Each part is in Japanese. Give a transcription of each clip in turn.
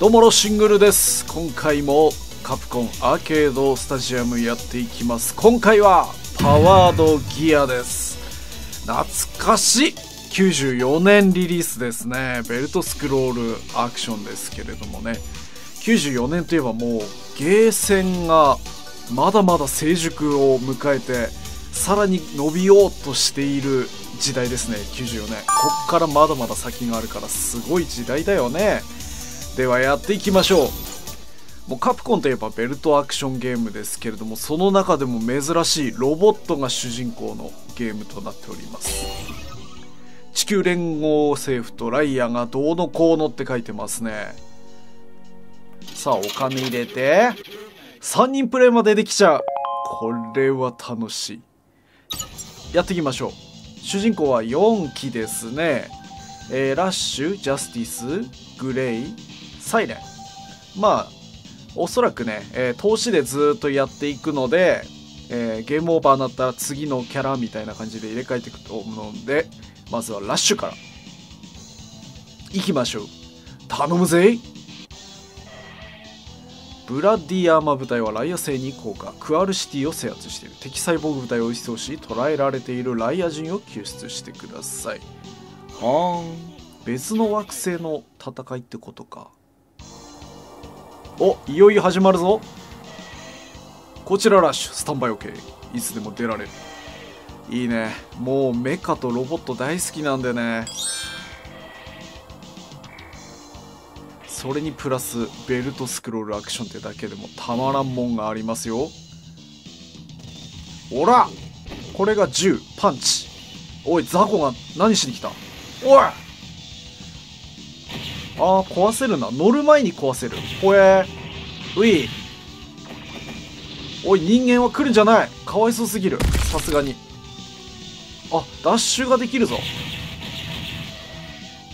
どうもロシングルです。今回もカプコンアーケードスタジアムやっていきます。今回はパワードギアです。懐かしい。94年リリースですね。ベルトスクロールアクションですけれどもね。94年といえばもうゲーセンがまだまだ成熟を迎えてさらに伸びようとしている時代ですね。94年。こっからまだまだ先があるからすごい時代だよね。ではやっていきましょう。もうカプコンといえばベルトアクションゲームですけれどもその中でも珍しいロボットが主人公のゲームとなっております。地球連合政府とライアがどうのこうのって書いてますね。さあお金入れて3人プレイまでできちゃう。これは楽しい。やっていきましょう。主人公は4機ですね、えー、ラッシュジャスティスグレイサイレン。まあおそらくね、えー、投資でずっとやっていくので、えー、ゲームオーバーになったら次のキャラみたいな感じで入れ替えていくと思うのでまずはラッシュから。行きましょう。頼むぜブラッディアーマ部隊はライア星に降下。クアルシティを制圧している。敵サイボーグ部隊を一掃し捕らえられているライア人を救出してください。はーん。別の惑星の戦いってことかおいよいよ始まるぞ。こちらラッシュスタンバイ OK いつでも出られる。いいね。もうメカとロボット大好きなんでね。それにプラスベルトスクロールアクションってだけでもたまらんもんがありますよ。おらこれが銃パンチ。おいザコが何しに来た？おいあー壊せるな。乗る前に壊せる。ほえー。うい。おい人間は来るんじゃない。かわいそうすぎる。さすがに。あダッシュができるぞ。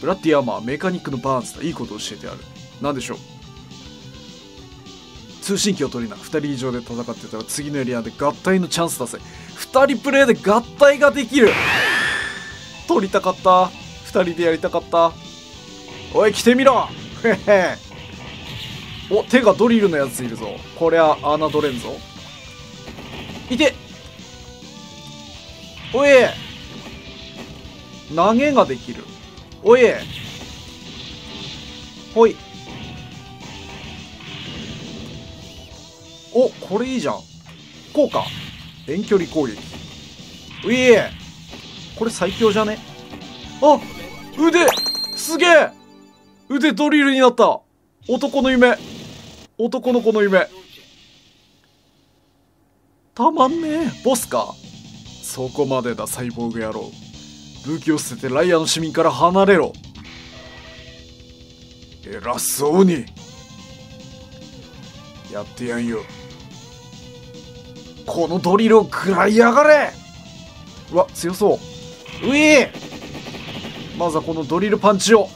ブラッディアーマーメカニックのバーンズだ。いいこと教えてやる。何でしょう。通信機を取りな。2人以上で戦ってたら次のエリアで合体のチャンスだぜ2人プレイで合体ができる。取りたかった。2人でやりたかった。おい来てみろ。お手がドリルのやついるぞ。こりゃ侮れんぞ。いて。おい投げができる。おいほい。おこれいいじゃん。こうか。遠距離攻撃。ういこれ最強じゃね？あ腕。すげえ。腕ドリルになった。男の夢。男の子の夢。たまんねえ。ボスか。そこまでだサイボーグ野郎。武器を捨ててライアの市民から離れろ。偉そうに。やってやんよ。このドリルを食らいやがれ。うわ強そう。ういまずはこのドリルパンチを。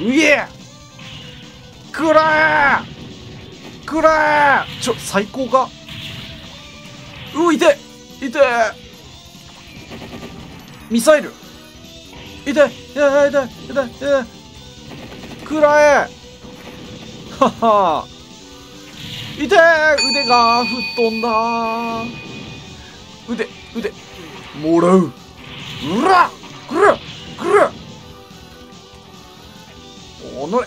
うい。くらえくらえちょ最高か。うい。てい。てミサイル。い。痛い痛い痛い痛い痛い。くらえはは。痛い。腕が吹っ飛んだ。腕腕。もらう。うらくるくるおのれ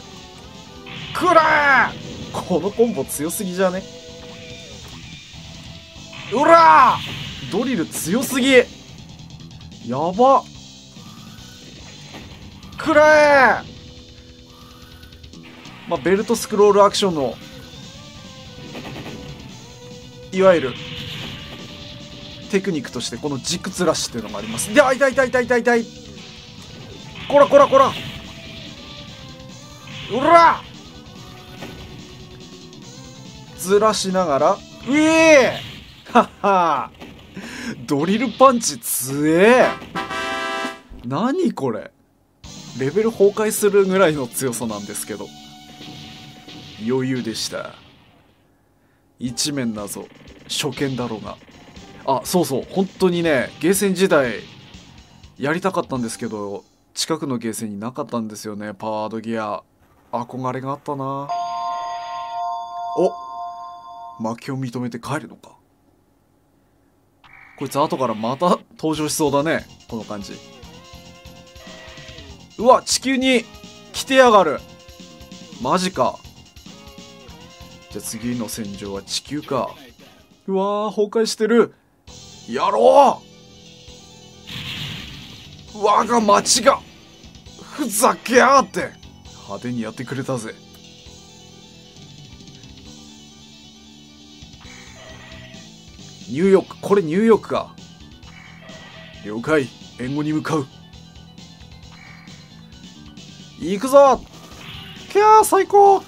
くらこのコンボ強すぎじゃね？うらドリル強すぎ！やば！くらまあ、ベルトスクロールアクションのいわゆるテクニックとしてこの軸ずらしっていうのがあります。であ痛い痛い痛い痛い痛い。こらこらこら！うらずらしながら。うえ。ーはは。ドリルパンチ強え。何これ。レベル崩壊するぐらいの強さなんですけど。余裕でした。一面謎。初見だろうが。あそうそう。本当にねゲーセン時代やりたかったんですけど近くのゲーセンになかったんですよね。パワードギア憧れがあったな。お。負けを認めて帰るのか。こいつ後からまた登場しそうだね。この感じ。うわ地球に来てやがる。マジか。じゃあ次の戦場は地球か。うわー崩壊してる。やろう。我が町がふざけやがって。派手にやってくれたぜ。ニューヨークこれニューヨークか。了解。援護に向かう。行くぞ。キャー最高。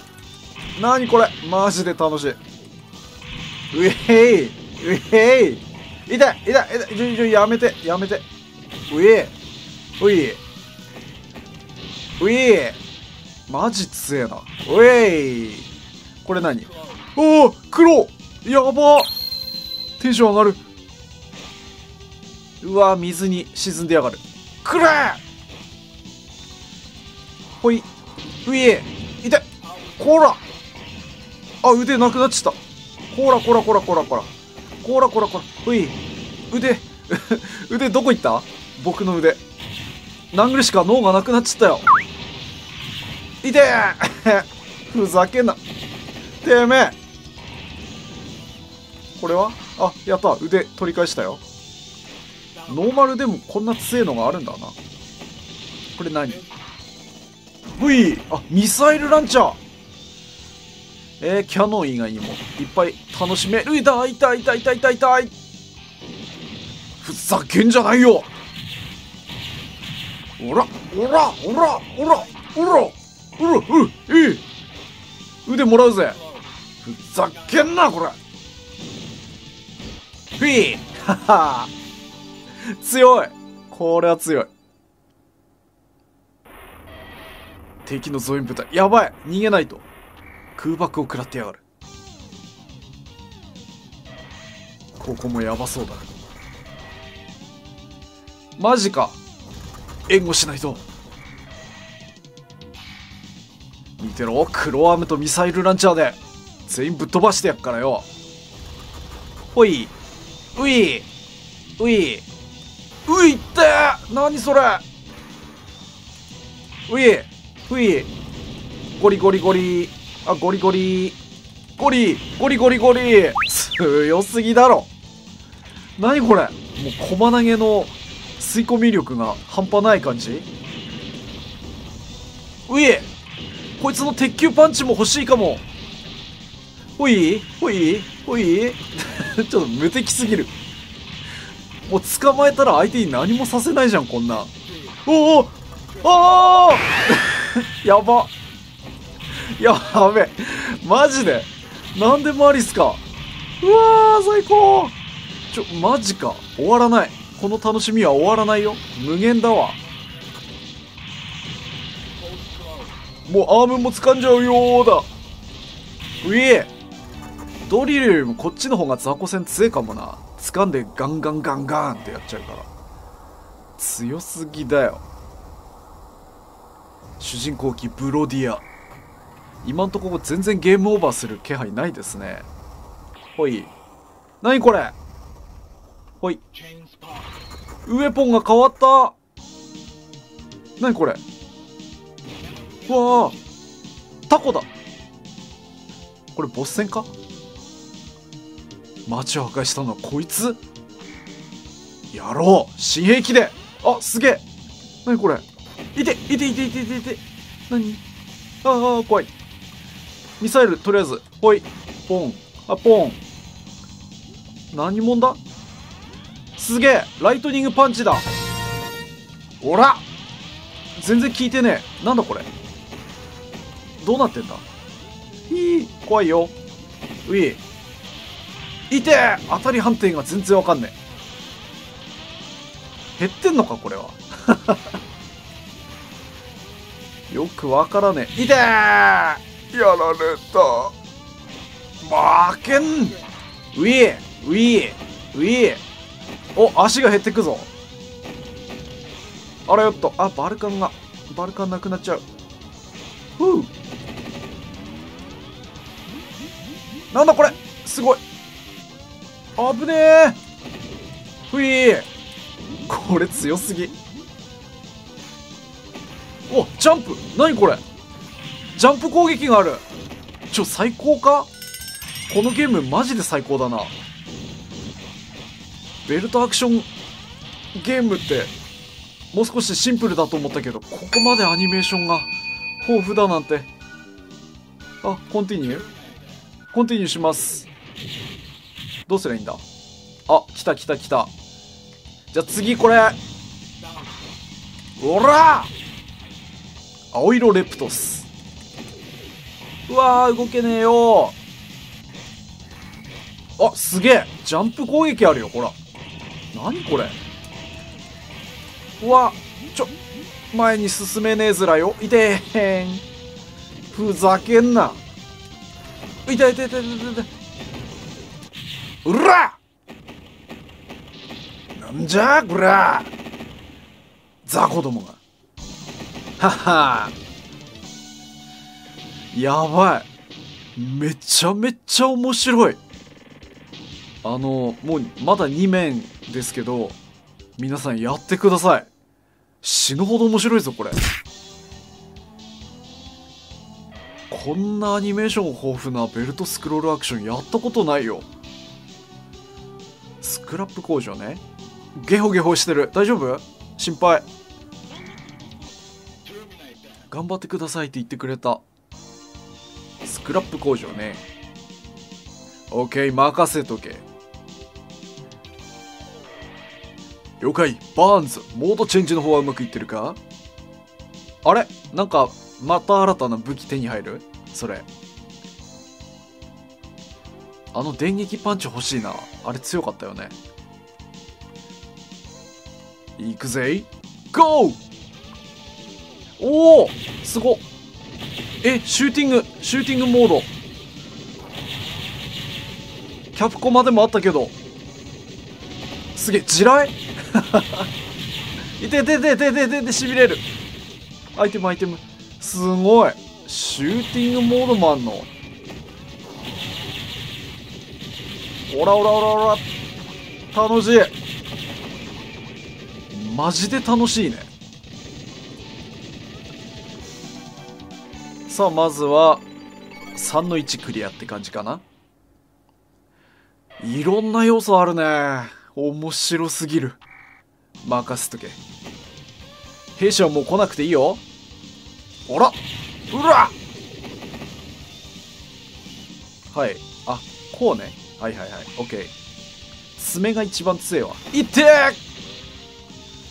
何これ。マジで楽しい。ウェイウェイ痛い痛い痛い。ちょちょやめてやめて。ウェイウェイウェイマジ強えな。おいこれ何？おお黒やばテンション上がる。うわ水に沈んでやがる。くれほい。うい痛いこらあ、腕なくなっちゃった。こらこらこらこらこら。こらこらこら。ほい。腕、腕どこ行った？僕の腕。殴るしか脳がなくなっちゃったよ。い。て ふざけんな。てめえ。これは？あやった。腕取り返したよ。ノーマルでもこんな強いのがあるんだな。これ何？V あミサイルランチャー。えー、キャノン以外にも。いっぱい楽しめ。る痛い痛い痛い痛い痛い痛い。ふざけんじゃないよ。おらおらおらおらおら。おらうえい。腕もらうぜ。ふざけんなこれ。フィー。はは。強い。これは強い。敵の増援部隊。やばい。逃げないと。空爆を食らってやがる。ここもやばそうだ。マジか。援護しないと見てろ黒アームとミサイルランチャーで。全員ぶっ飛ばしてやっからよ。ほいういういういって何それ。ういういゴリゴリゴリあゴリゴリゴリゴリゴリゴリ。強すぎだろ。何これ。もう駒投げの吸い込み力が半端ない感じ。ういこいつの鉄球パンチも欲しいかも。ほいほいほい。ちょっと無敵すぎる。もう捕まえたら相手に何もさせないじゃんこんな。おおああ やば。やべ。マジで。なんでもありっすか。うわー最高。ちょマジか。終わらない。この楽しみは終わらないよ。無限だわ。もうアームも掴んじゃうよーだ。うえドリルよりもこっちの方が雑魚戦強いかもな。掴んでガンガンガンガンってやっちゃうから。強すぎだよ。主人公機ブロディア。今んとこ全然ゲームオーバーする気配ないですね。ほい。何これ？ほい。ウェポンが変わった。何これ？うわタコだ。これボス戦か？街を破壊したのはこいつ。やろう。新兵器で。あすげえ。何これ？いていていていていていて。何？ああ怖い。ミサイルとりあえず。ほい。ポン。あポン。何者だ？すげえ。ライトニングパンチだ。おら。全然効いてねえ。なんだこれ？どうなってんだ？いい怖いよ。うい。いて！当たり判定が全然わかんねえ。減ってんのかこれは？よくわからねえ。いて！やられた。負けん。ウィーウィーウィーお足が減ってくぞ。あらよっと。あバルカンがバルカンなくなっちゃう。ふうなんだこれすごい。危ねえ。ふいこれ強すぎ。おジャンプ。何これ。ジャンプ攻撃がある。ちょ最高か？このゲームマジで最高だな。ベルトアクションゲームってもう少しシンプルだと思ったけどここまでアニメーションが豊富だなんて。あコンティニュー。コンティニューします。どうすりゃいいんだ？あ来た来た来た。じゃあ次これ。おら！青色レプトス。うわー動けねえよ。あすげえ。ジャンプ攻撃あるよほら。何これ？うわちょ前に進めねえずらよ。いてへん。ふざけんな。痛いたいたいたいたい。うら。なんじゃこら雑魚どもが。はは。やばい。めちゃめちゃ面白い。あのもうまだ2面ですけど皆さんやってください。死ぬほど面白いぞこれ。こんなアニメーション豊富なベルトスクロールアクションやったことないよ。スクラップ工場ね。ゲホゲホしてる。大丈夫？心配。頑張ってくださいって言ってくれた。スクラップ工場ね。OK 任せとけ。了解。バーンズモードチェンジの方はうまくいってるか？あれ？なんかまた新たな武器手に入る？それ。あの電撃パンチ欲しいな。あれ強かったよね。いくぜ。ゴー！おおすごえシューティングシューティングモード。キャプコマでもあったけど。すげえ地雷？いてててててててしびれるアイテムアイテムすごい。シューティングモードもあんの。オラオラオラオラ。楽しい。マジで楽しいね。さあまずは3の1クリアって感じかな。いろんな要素あるね。面白すぎる。任せとけ。兵士はもう来なくていいよ。あら。うらはい。あこうね。はいはいはい。オッケー爪が一番強いわ。いって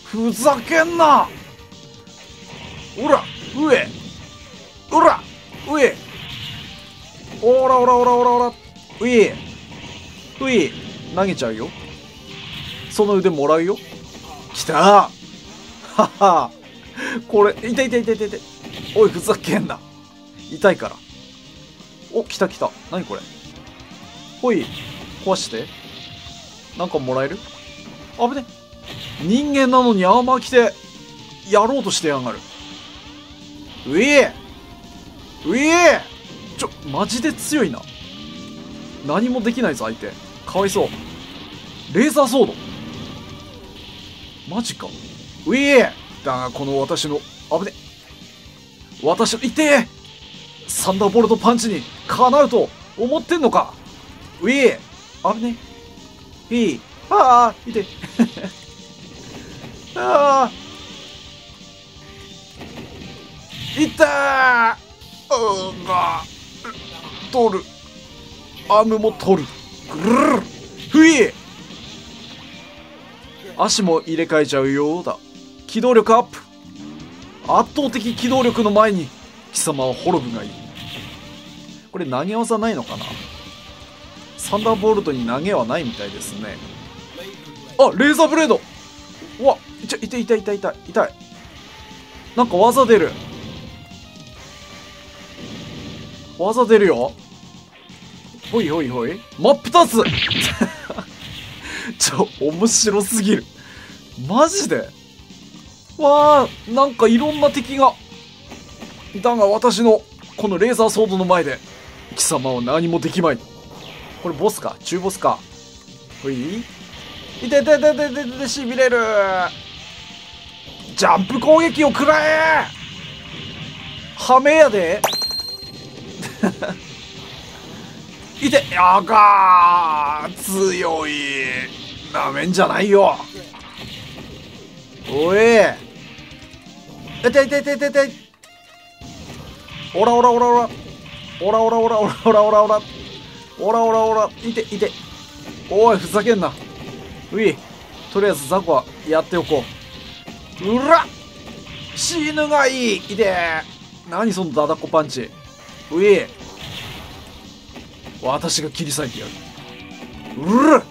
ふざけんな。おら上。おら上。おらおらおらおらおら。ういうい投げちゃうよ。その腕もらうよ。きた。はは。これ痛い痛い痛い痛い痛い。おいふざけんな。痛いから。お来た来た。何これ。ほい壊して。なんかもらえる？危ね。人間なのにアーマー着てやろうとしてやがる。うえうえちょマジで強いな。何もできないぞ相手。かわいそう。レーザーソード。マジか。うえ。だがこの私の危ね。私の痛えサンダーボルトパンチにかなうと思ってんのか。うえ危ね。い いああ痛いああいったー。うが取る。アームも取る。ぐるるふい足も入れ替えちゃうようだ。機動力アップ。圧倒的機動力の前に貴様は滅ぶがいい。これ投げ技ないのかな？サンダーボルトに投げはないみたいですね。あレーザーブレード。うわ痛い痛い痛い痛い痛い痛いなんか技出る。技出るよ。ほいほいほい。真っ二つ。ちょ面白すぎる。マジで？わあなんかいろんな敵がだが私のこのレーザーソードの前で貴様は何もできまい。これボスか？中ボスか？ほい。いててててててしびれるジャンプ攻撃を食らえハメやでいてやがー強いなめんじゃないよおいいていていていていおらおらおらおらおらおらおらおらおらおらおらおらおらおらいていておいふざけんな。ういとりあえずザコはやっておこううら死ぬがいいいて何そのダダコパンチうい私が切り裂いてやるうら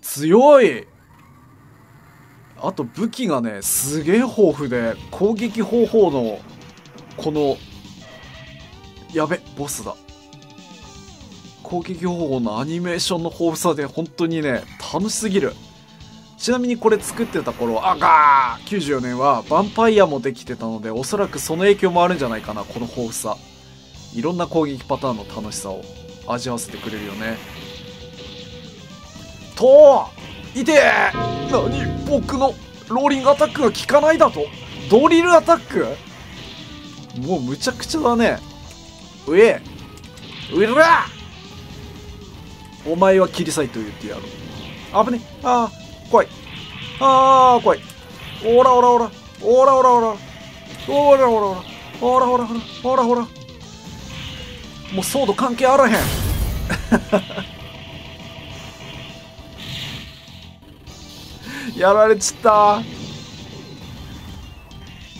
強いあと武器がねすげえ豊富で攻撃方法のこのやべボスだ。攻撃方法のアニメーションの豊富さで本当にね楽しすぎる。ちなみにこれ作ってた頃あがー94年はヴァンパイアもできてたのでおそらくその影響もあるんじゃないかなこの豊富さ。いろんな攻撃パターンの楽しさを味わわせてくれるよね。といて何？僕のローリングアタックが効かないだと？ドリルアタック？もうむちゃくちゃだね。うえうえらお前は切り裂いと言ってやろう。危ねああ怖い。ああ怖い。おらおらおら。おらおらおら。おらおらおら。おらおらおら。おらおら。もうソード関係あらへん。やられちった。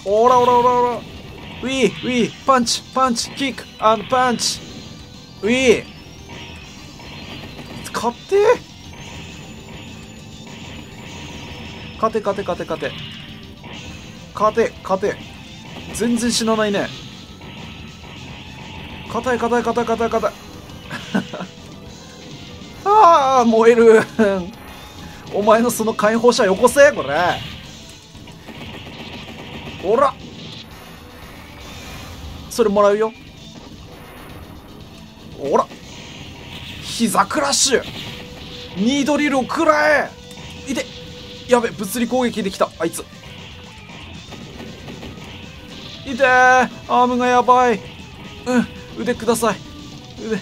おらおらおらおら。ウィーウィーパンチパンチキックアンドパンチ。ウィー。勝って。勝て勝て勝て勝て。勝て勝て。全然死なないね。硬い硬い硬い硬い硬いああ燃える。お前のその解放者よこせこれ。ほら。それもらうよ。ほら。膝クラッシュ。ニードリルを食らえ。いて。やべ物理攻撃できた。あいつ。いて。アームがやばい。うん。腕ください。腕。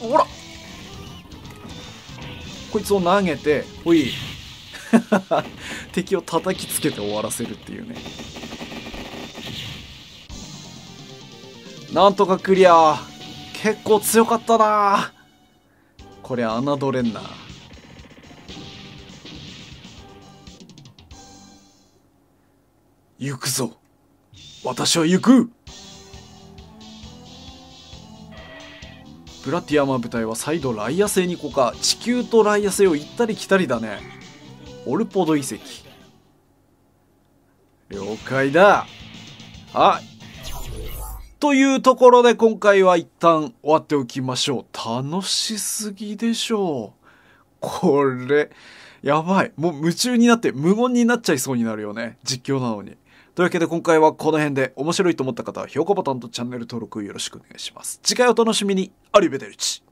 ほら。こいつを投げてほい。敵を叩きつけて終わらせるっていうね。なんとかクリア。結構強かったな。これ侮れんな。行くぞ。私は行く。ブラティアマ部隊は再度ライア星に行こか。地球とライア星を行ったり来たりだね。オルポド遺跡。了解だ。はい。というところで今回は一旦終わっておきましょう。楽しすぎでしょう。これやばい。もう夢中になって無言になっちゃいそうになるよね。実況なのに。というわけで今回はこの辺で面白いと思った方は評価ボタンとチャンネル登録よろしくお願いします。次回お楽しみに。アリベデルチ。